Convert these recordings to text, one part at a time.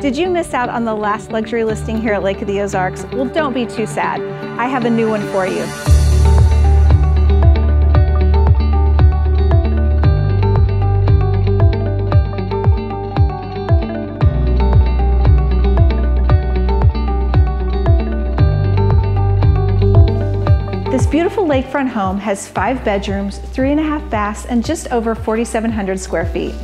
Did you miss out on the last luxury listing here at Lake of the Ozarks? Well, don't be too sad. I have a new one for you. This beautiful lakefront home has five bedrooms, three and a half baths, and just over 4,700 square feet.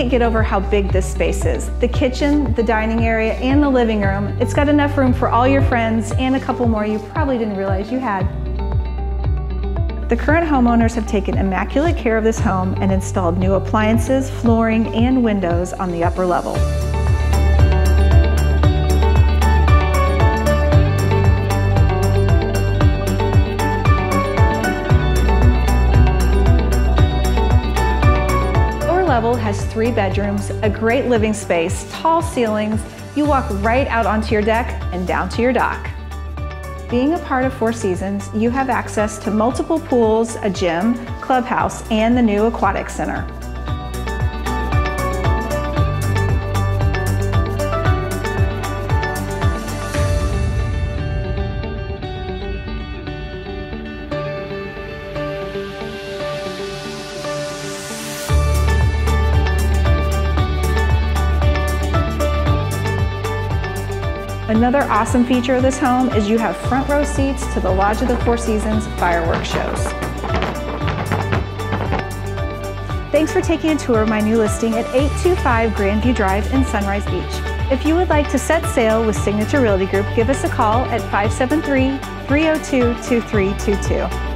Can't get over how big this space is. The kitchen, the dining area, and the living room. It's got enough room for all your friends and a couple more you probably didn't realize you had. The current homeowners have taken immaculate care of this home and installed new appliances, flooring, and windows on the upper level. Level has three bedrooms, a great living space, tall ceilings. You walk right out onto your deck and down to your dock. Being a part of Four Seasons, you have access to multiple pools, a gym, clubhouse, and the new aquatic center. Another awesome feature of this home is you have front row seats to the Lodge of the Four Seasons fireworks shows. Thanks for taking a tour of my new listing at 825 Grandview Drive in Sunrise Beach. If you would like to set sail with Signature Realty Group, give us a call at 573 302 2322.